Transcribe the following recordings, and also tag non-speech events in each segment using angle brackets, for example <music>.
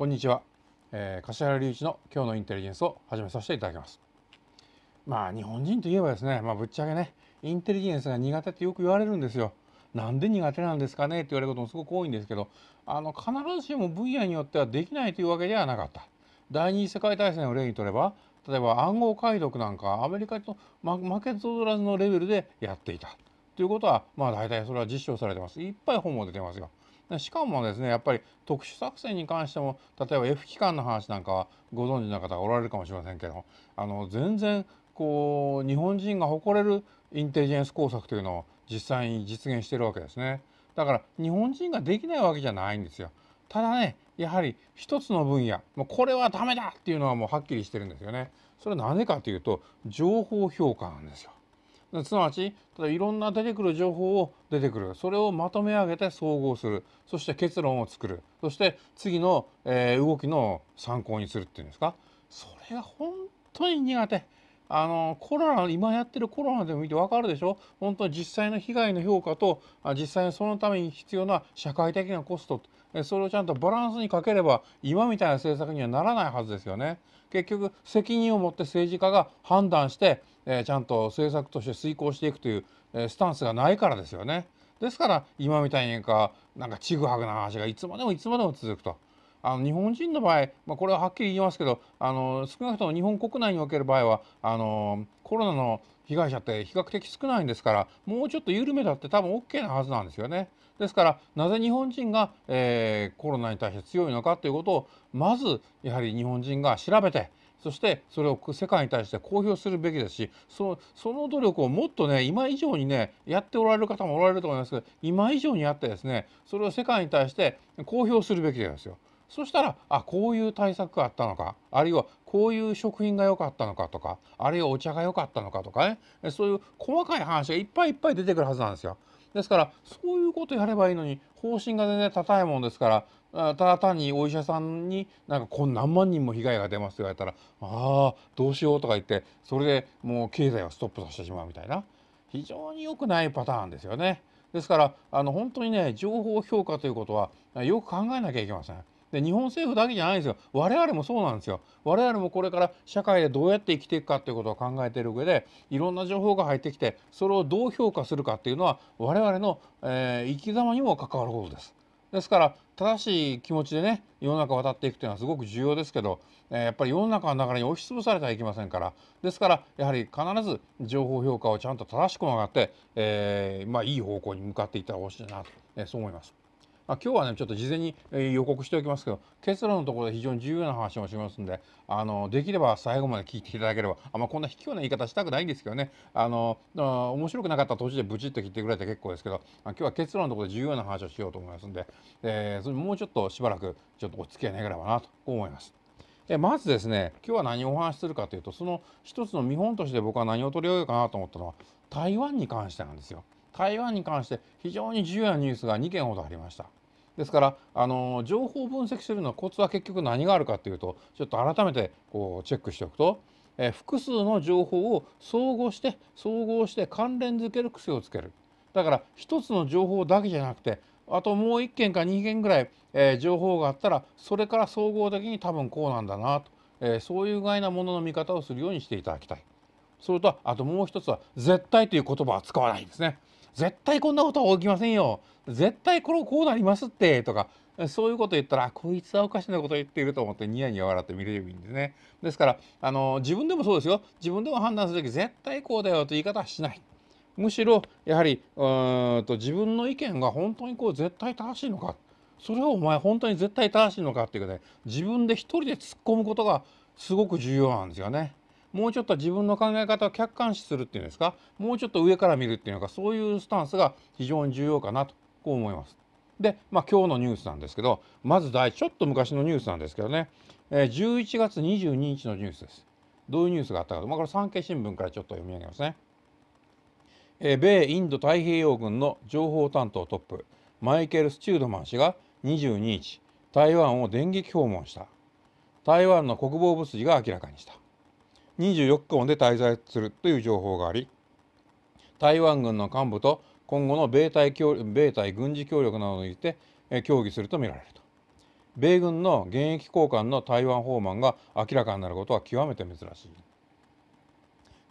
こんにちは、えー、柏原隆一の今日のインテリジェンスを始めさせていただきます。まあ日本人といえばですねまあぶっちゃけねインテリジェンスが苦手ってよく言われるんですよ。なんで苦手なんですかね？って言われることもすごく多いんですけどあの必ずしも分野によってはできないというわけではなかった。第二次世界大戦を例にとれば例えば暗号解読なんかアメリカと負けず劣らずのレベルでやっていた。ということはまあ大体それは実証されてます。いっぱい本も出てますよ。しかもですねやっぱり特殊作戦に関しても例えば F 機関の話なんかはご存知の方がおられるかもしれませんけどあの全然こう日本人が誇れるインテリジェンス工作というのを実際に実現してるわけですね。だから日本人ができないわけじゃないんですよ。ただねやはり一つの分野もうこれはダメだっていうのはもうはっきりしてるんですよね。それはなぜかというと情報評価なんですよ。すなわちいろんな出てくる情報を出てくる。それをまとめ上げて総合する。そして結論を作る。そして次の、えー、動きの参考にするっていうんですか。それが本当に苦手。あのコロナ今やってるコロナでも見て分かるでしょ。本当に実際の被害の評価と実際にそのために必要な社会的なコスト。それをちゃんとバランスにかければ今みたいな政策にはならないはずですよね。結局責任を持って政治家が判断して、えー、ちゃんと政策として遂行していくという、えー、スタンスがないからですよね。ですから今みたいにかなんかちぐはぐな話がいつまでもいつまでも続くと。あの日本人の場合、まあ、これははっきり言いますけどあの少なくとも日本国内における場合はあのコロナの被害者って比較的少ないんですからもうちょっと緩めだって多分 OK なはずなんですよね。ですからなぜ日本人が、えー、コロナに対して強いのかということをまずやはり日本人が調べてそしてそれを世界に対して公表するべきですしその努力をもっとね今以上にねやっておられる方もおられると思いますけど今以上にやってですねそれを世界に対して公表するべきですよ。そしたらあこういう対策があったのかあるいはこういう食品が良かったのかとかあるいはお茶が良かったのかとかねそういう細かい話がいっぱいいっぱい出てくるはずなんですよ。ですからそういうことやればいいのに方針が全然高いもんですからただ単にお医者さんになんかこん何万人も被害が出ますと言われたらああどうしようとか言ってそれでもう経済をストップさせてしまうみたいな非常に良くないパターンですよね。ですからあの本当にね情報評価ということはよく考えなきゃいけません。で日本政府だけじゃないんですよ我々もそうなんですよ我々もこれから社会でどうやって生きていくかということを考えている上でいろんな情報が入ってきてそれをどう評価するかっていうのは我々の、えー、生き様にも関わることです。ですから正しい気持ちでね世の中を渡っていくというのはすごく重要ですけど、えー、やっぱり世の中の流れに押しつぶされてはいけませんからですからやはり必ず情報評価をちゃんと正しく曲がって、えー、まあ、いい方向に向かっていったらほしいなと、えー、そう思います。まあ、今日はねちょっと事前に予告しておきますけど結論のところで非常に重要な話をしますんであのできれば最後まで聞いていただければあ、ま、こんな卑怯な言い方したくないんですけどねあの面白くなかった途中でブチッと切ってくれて結構ですけど今日は結論のところで重要な話をしようと思いますんで、えー、それもうちょっとしばらくちょっとお付き合い願えればなと思います。えまずですね今日は何をお話しするかというとその一つの見本として僕は何を取り上げようかなと思ったのは台湾に関してなんですよ。台湾に関して非常に重要なニュースが2件ほどありました。ですからあの情報分析するのはコツは結局何があるかというとちょっと改めてこうチェックしておくと、え複数の情報を総合して総合して関連づける癖をつけるだから一つの情報だけじゃなくてあともう1件か2件ぐらい、えー、情報があったらそれから総合的に多分こうなんだなと、えー、そういう具合なものの見方をするようにしていただきたい。それとあともう一つは絶対という言葉は使わないんですね。絶対こんなことは起きませんよ。絶対これこうなりますってとかそういうこと言ったらこいつはおかしなこと言っていると思ってニヤニヤ笑って見れるいいんですね。ですからあの自分でもそうですよ。自分でも判断する時絶対こうだよという言い方はしない。むしろやはりうんと自分の意見が本当にこう絶対正しいのか。それをお前本当に絶対正しいのかっていうかね自分で一人で突っ込むことがすごく重要なんですよね。もうちょっと自分の考え方を客観視するっていうんですか？もうちょっと上から見るっていうのかそういうスタンスが非常に重要かなとこう思います。で、まあ、今日のニュースなんですけどまず第ちょっと昔のニュースなんですけどね、えー、11月22日のニュースです。どういうニュースがあったかと、まあ、これ産経新聞からちょっと読み上げますね。えー、米インド太平洋軍の情報担当トップマイケル・スチュードマン氏が22日台湾を電撃訪問した台湾の国防部筋が明らかにした24日まで滞在するという情報があり台湾軍の幹部と今後の米台米台軍事協力などについて協議するとみられると米軍の現役高官の台湾訪問が明らかになることは極めて珍しい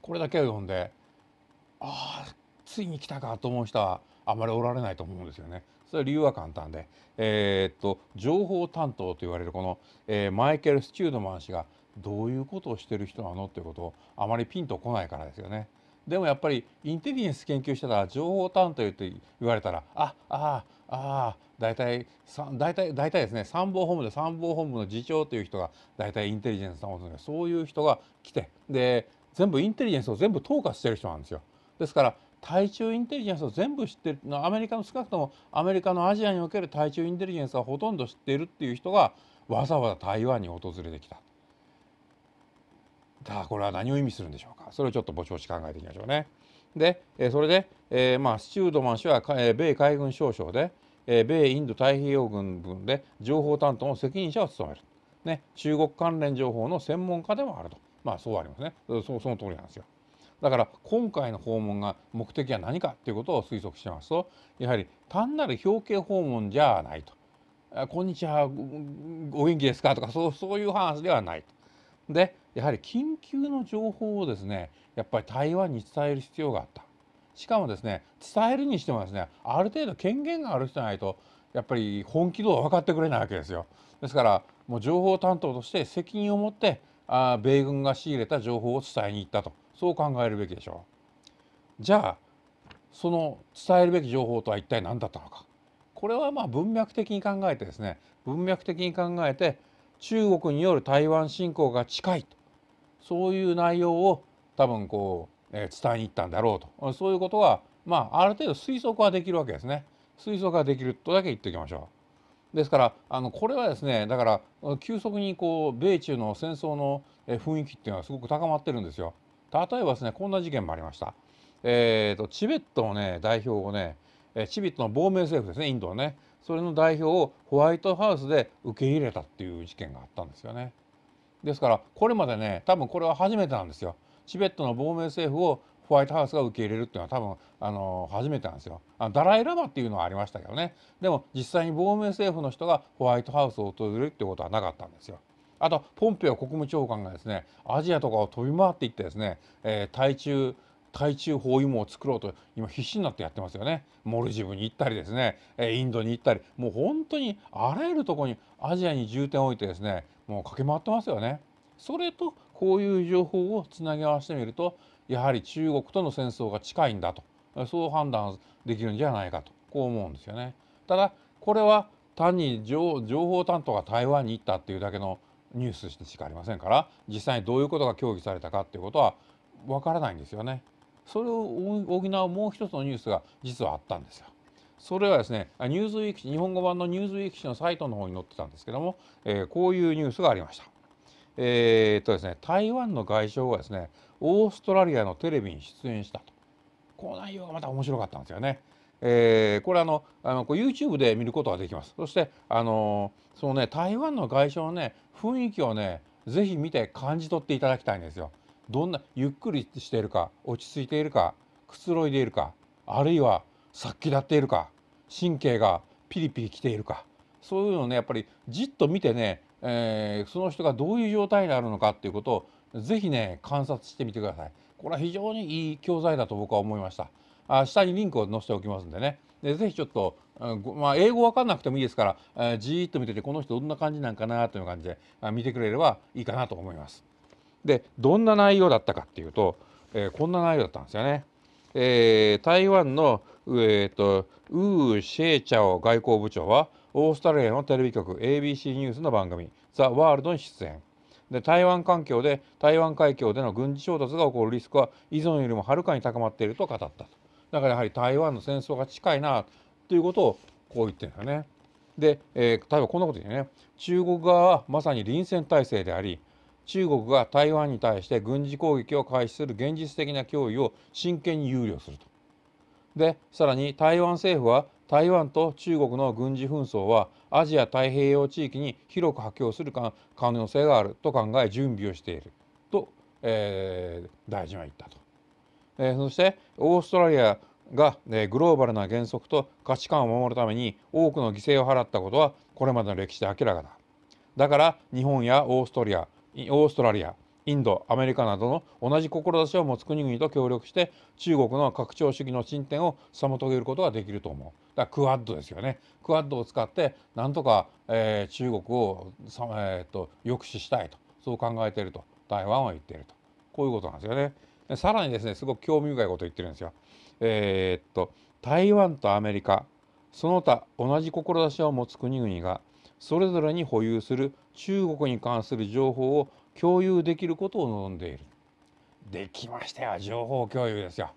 これだけを読んでああついに来たかと思う人はあまりおられないと思うんですよね。それは理由は簡単で、えー、っと情報担当と言われるこの、えー、マイケル・スチュードマン氏がどういうことをしてる人なのっていうことをあまりピンとこないからですよね。でもやっぱりインテリジェンス研究してたら情報担当って言われたらああああ大体大体大体ですね参謀本部で参謀本部の次長という人が大体インテリジェンスなものでそういう人が来てで全部インテリジェンスを全部統括してる人なんですよ。ですから対中インテリジェンスを全部知ってるアメリカの少なくともアメリカのアジアにおける対中インテリジェンスはほとんど知っているっていう人がわざわざ台湾に訪れてきた。これは何を意味するんでしょうか？それをちょっとぼちぼち考えていきましょうね。でそれで、えー、まあスチュードマン氏は米海軍少将で米インド太平洋軍分で情報担当の責任者を務める、ね、中国関連情報の専門家でもあるとまあそうありますねそその通りなんですよ。だから今回の訪問が目的は何かということを推測しますとやはり単なる表敬訪問じゃないと「こんにちはお元気ですか?」とかそうそういう話ではないと。でやはり緊急の情報をですねやっぱり台湾に伝える必要があった。しかもですね伝えるにしてもですねある程度権限がある人じゃないとやっぱり本気度は分かってくれないわけですよ。ですからもう情報担当として責任を持ってあ米軍が仕入れた情報を伝えに行ったとそう考えるべきでしょう。じゃあその伝えるべき情報とは一体何だったのかこれはまあ文脈的に考えてですね文脈的に考えて中国による台湾侵攻が近いとそういう内容を多分こう、えー、伝えに行ったんだろうとそういうことはまあある程度推測はできるわけですね推測ができるとだけ言っておきましょう。ですからあのこれはですねだから急速にこう米中の戦争の雰囲気っていうのはすごく高まってるんですよ。例えばですねこんな事件もありました。えーと、チベットのね代表をねチベットの亡命政府ですねインドのねそれの代表をホワイトハウスで受け入れたっていう事件があったんですよね。ですからこれまでね多分これは初めてなんですよ。チベットの亡命政府をホワイトハウスが受け入れるっていうのは多分あの初めてなんですよ。あのダライ・ラマっていうのはありましたけどねでも実際に亡命政府の人がホワイトハウスを訪れるっていうことはなかったんですよ。あとポンペオ国務長官がですねアジアとかを飛び回っていってですね、えー、対中対中包囲網を作ろうと今必死になってやってますよね。モルジブに行ったりですねインドに行ったりもう本当にあらゆるとこにアジアに重点を置いてですねもう駆け回ってますよね。それとこういう情報をつなぎ合わせてみるとやはり中国との戦争が近いんだとそう判断できるんじゃないかとこう思うんですよね。ただこれは単に情報担当が台湾に行ったっていうだけのニュースしかありませんから実際にどういうことが協議されたかっていうことはわからないんですよね。それを補うもう一つのニュースが実はあったんですよ。それはですねニューズウィーク日本語版のニューズウィーク紙のサイトの方に載ってたんですけども、えー、こういうニュースがありました。えー、っとですね台湾の外相がですねオーストラリアのテレビに出演したとこの内容がまた面白かったんですよね。えー、これあのあの YouTube で見ることができます。そしてあのそのね台湾の外相のね雰囲気をね是非見て感じ取っていただきたいんですよ。どんなゆっくりしているか落ち着いているかくつろいでいるかあるいは殺気立っているか神経がピリピリきているかそういうのをねやっぱりじっと見てね、えー、その人がどういう状態にあるのかっていうことを是非ね観察してみてください。これは非常にいい教材だと僕は思いました。あ下にリンクを載せておきますんでねでぜひちょっと、まあ、英語わかんなくてもいいですから、じーっと見ててこの人どんな感じなんかなという感じで見てくれればいいかなと思います。でどんな内容だったかっていうと、えー、こんな内容だったんですよね。えー、台湾の、えーと、ウー・シェイチャオ外交部長はオーストラリアのテレビ局 ABC ニュースの番組「ザ・ワールドに出演。で台湾環境で台湾海峡での軍事衝突が起こるリスクは以前よりもはるかに高まっていると語ったと。だからやはり台湾の戦争が近いなということをこう言ってるんですよね。で、えー、例えばこんなこと言うね中国側はまさに臨戦態勢であり中国が台湾に対して軍事攻撃を開始する現実的な脅威を真剣に憂慮すると。でさらに台湾政府は台湾と中国の軍事紛争はアジア太平洋地域に広く波及する可能性があると考え準備をしていると、えー、大臣は言ったと。えー、そしてオーストラリアが、えー、グローバルな原則と価値観を守るために多くの犠牲を払ったことはこれまでの歴史で明らかだ。だから日本やオーストリアオーストラリアインドアメリカなどの同じ志を持つ国々と協力して中国の拡張主義の進展を妨げることができると思う。だからクアッドですよね。クアッドを使ってなんとか、えー、中国を、えーと、抑止したいと。そう考えていると。台湾は言っていると。こういうことなんですよね。でさらにですねすごく興味深いことを言ってるんですよ。えー、っと台湾とアメリカその他同じ志を持つ国々がそれぞれに保有する中国に関する情報を共有できることを望んでいる。できましたよ情報共有ですよ。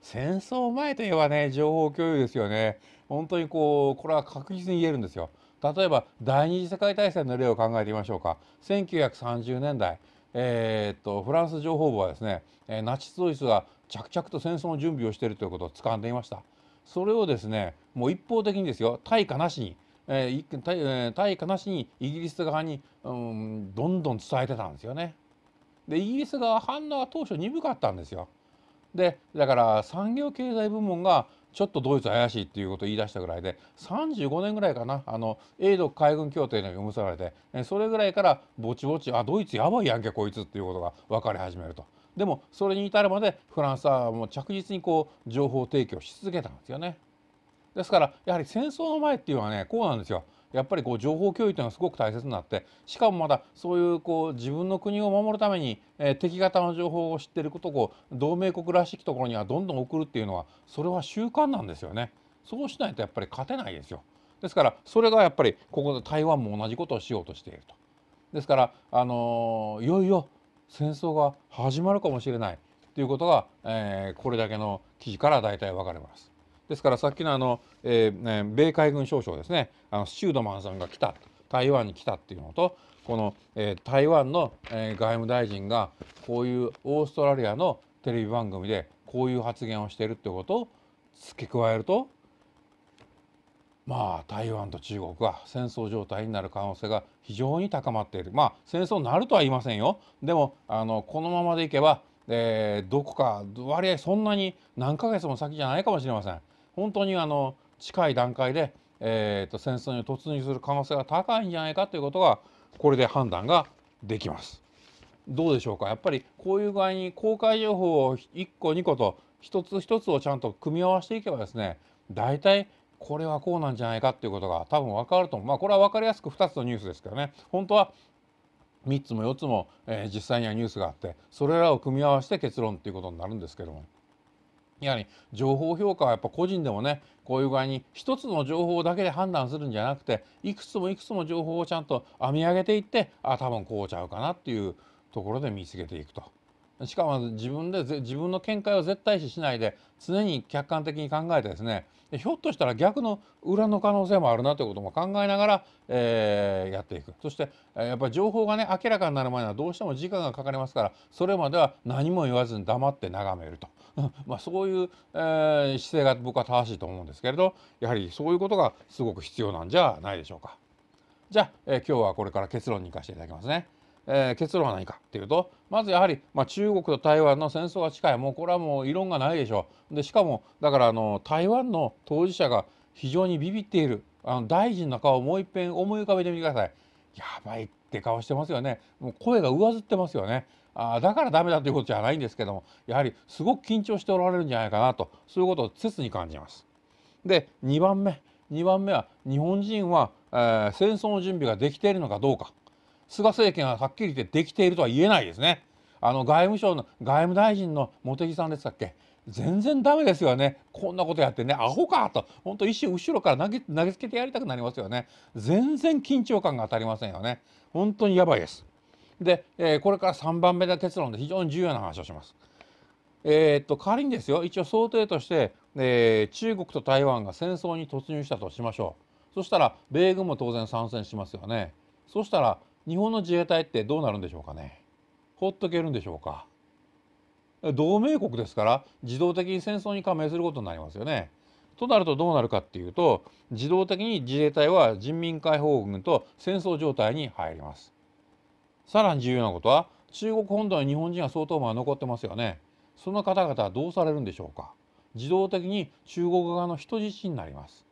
戦争前といえばね情報共有ですよね。本当にこうこれは確実に言えるんですよ。例えば第二次世界大戦の例を考えてみましょうか。1930年代、えー、っとフランス情報部はですねえナチスドイツが着々と戦争の準備をしているということを掴んでいました。それをですねもう一方的にですよ対価なしにえー、対,、えー、対価なしにイギリス側に、うん、どんどん伝えてたんですよね。でイギリス側反応は当初鈍かったんですよ。でだから産業経済部門がちょっとドイツ怪しいっていうことを言い出したぐらいで35年ぐらいかなあの英独海軍協定の読むされてそれぐらいからぼちぼちあドイツやばいやんけこいつっていうことが分かり始めると。でもそれに至るまでフランスはもう着実にこう情報提供し続けたんですよね。ですからやはり戦争の前っていうのはねこうなんですよ。やっぱりこう情報共有というのはすごく大切になってしかもまだそういうこう自分の国を守るために、えー、敵方の情報を知っていることをこう同盟国らしきところにはどんどん送るっていうのはそれは習慣なんですよね。そうしないとやっぱり勝てないですよ。ですからそれがやっぱりここで台湾も同じことをしようとしていると。ですからあのー、いよいよ戦争が始まるかもしれないということが、えー、これだけの記事から大体分かります。ですからさっきのあの、えー、米海軍少将ですね。あのシュードマンさんが来た。台湾に来たっていうのとこの、えー、台湾の、えー、外務大臣がこういうオーストラリアのテレビ番組でこういう発言をしているってことを付け加えるとまあ台湾と中国が戦争状態になる可能性が非常に高まっている。まあ戦争になるとは言いませんよ。でもあのこのままでいけば、えー、どこか割合そんなに何ヶ月も先じゃないかもしれません。本当にあの近い段階で、えーと、戦争に突入する可能性が高いんじゃないかということがこれで判断ができます。どうでしょうか？やっぱりこういう具合に公開情報を1個2個と一つ一つをちゃんと組み合わせていけばですね大体これはこうなんじゃないかっていうことが多分分かると思う。まあこれは分かりやすく2つのニュースですけどね。本当は3つも4つも、えー、実際にはニュースがあってそれらを組み合わせて結論っていうことになるんですけども。やはり情報評価はやっぱ個人でもねこういう具合に一つの情報だけで判断するんじゃなくていくつもいくつも情報をちゃんと編み上げていってあ多分こうちゃうかなっていうところで見つけていくと。しかも自分で自分の見解を絶対視しないで常に客観的に考えてですねひょっとしたら逆の裏の可能性もあるなということも考えながら、えー、やっていくそして、え、やっぱり情報がね明らかになる前にはどうしても時間がかかりますからそれまでは何も言わずに黙って眺めると <laughs> まあそういう、えー、姿勢が僕は正しいと思うんですけれどやはりそういうことがすごく必要なんじゃないでしょうか。じゃあ、えー、今日はこれから結論に行かせていただきますね。えー、結論は何かっていうとまずやはり、まあ、中国と台湾の戦争が近いもうこれはもう異論がないでしょう。でしかもだからあの台湾の当事者が非常にビビっているあの大臣の顔をもう一遍思い浮かべてみてください。やばいって顔してますよね。もう声が上ずってますよね。あだからダメだということじゃないんですけどもやはりすごく緊張しておられるんじゃないかなとそういうことを切に感じます。で2番目2番目は日本人は、えー、戦争の準備ができているのかどうか。菅政権ははっきり言ってできているとは言えないですね。あの外務省の外務大臣の茂木さんでしたっけ？全然ダメですよね。こんなことやってねアホかと。本当一瞬後ろから投げ投げつけてやりたくなりますよね。全然緊張感が当たりませんよね。本当にやばいです。で、えー、これから3番目の結論で非常に重要な話をします。えー、っと仮にですよ一応想定として、えー、中国と台湾が戦争に突入したとしましょうそしたら米軍も当然参戦しますよねそしたら日本の自衛隊ってどうなるんでしょうかねほっとけるんでしょうか同盟国ですから自動的に戦争に加盟することになりますよね。となるとどうなるかっていうと自動的に自衛隊は人民解放軍と戦争状態に入ります。さらに重要なことは中国本土に日本人が相当ま残ってますよね。その方々はどうされるんでしょうか。自動的に中国側の人質になります。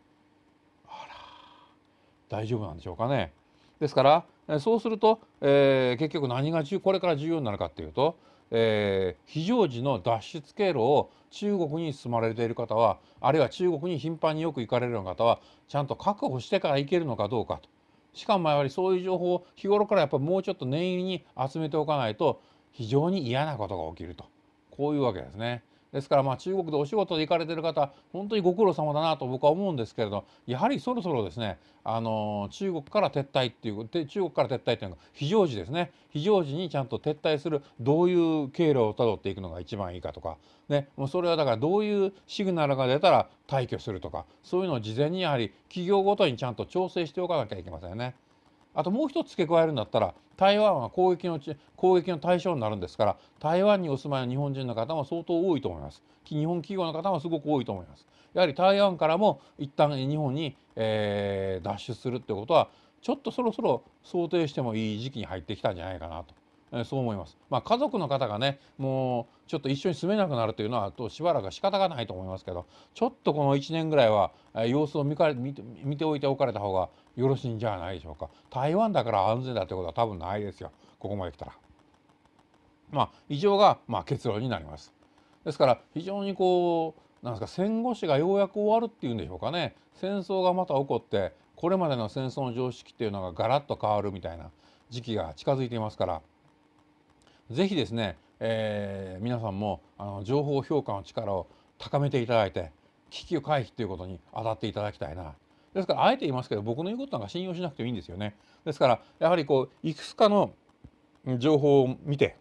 あら大丈夫なんでしょうかね。ですから、そうすると、えー、結局何がこれから重要になるかっていうと、えー、非常時の脱出経路を中国に住まれている方はあるいは中国に頻繁によく行かれるような方はちゃんと確保してから行けるのかどうかとしかもやはりそういう情報を日頃からやっぱもうちょっと念入りに集めておかないと非常に嫌なことが起きるとこういうわけですね。ですからまあ中国でお仕事で行かれてる方本当にご苦労様だなと僕は思うんですけれどやはりそろそろですねあの中国から撤退っていうで中国から撤退っていうのが非常時ですね非常時にちゃんと撤退するどういう経路をたどっていくのが一番いいかとかねもうそれはだからどういうシグナルが出たら退去するとかそういうのを事前にやはり企業ごとにちゃんと調整しておかなきゃいけませんね。あともう一つ付け加えるんだったら台湾は攻撃の攻撃の対象になるんですから台湾にお住まいの日本人の方も相当多いと思います。日本企業の方もすごく多いと思います。やはり台湾からも一旦日本に、えー、脱出するってことはちょっとそろそろ想定してもいい時期に入ってきたんじゃないかなと。えそう思います。まあ、家族の方がねもうちょっと一緒に住めなくなるというのはとしばらく仕方がないと思いますけどちょっとこの1年ぐらいは、え様子を見か見て見ておいておかれた方がよろしいんじゃないでしょうか。台湾だから安全だということは多分ないですよここまで来たら。まあ以上が、まあ、結論になります。ですから非常にこうなんですか戦後史がようやく終わるっていうんでしょうかね戦争がまた起こってこれまでの戦争の常識っていうのがガラッと変わるみたいな時期が近づいていますからぜひですね、えー、皆さんもあの情報評価の力を高めていただいて危機を回避ということに当たっていただきたいな。ですからあえて言いますけど僕の言うことなんか信用しなくてもいいんですよね。ですからやはりこういくつかの情報を見て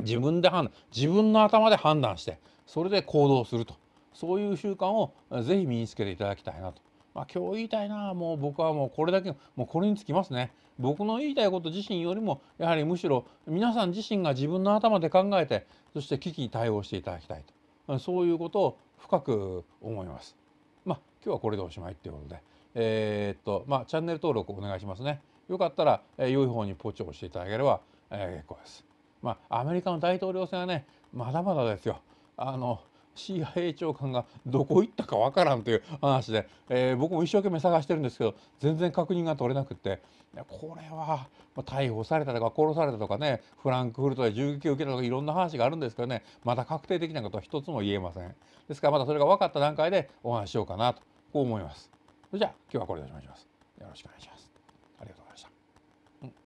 自分で判断自分の頭で判断してそれで行動すると。そういう習慣をぜひ身につけていただきたいなと。まあ、今日言いたいなもう僕はもうこれだけもうこれにつきますね僕の言いたいこと自身よりもやはりむしろ皆さん自身が自分の頭で考えてそして危機に対応していただきたいとそういうことを深く思います。まあ今日はこれでおしまいっていうことでえー、っとまあチャンネル登録お願いしますね。よかったら、えー、良い方にポチを押していただければ、えー、結構です。まあアメリカの大統領選はねまだまだですよ。あの CIA 長官がどこ行ったかわからんという話で、えー、僕も一生懸命探してるんですけど全然確認が取れなくってこれは逮捕されたとか殺されたとかねフランクフルトで銃撃を受けたとかいろんな話があるんですけどねまだ確定的なことは一つも言えません。ですからまだそれが分かった段階でお話ししようかなとこう思います。それじゃあ今日はこれでおしまいします。よろしくお願いします。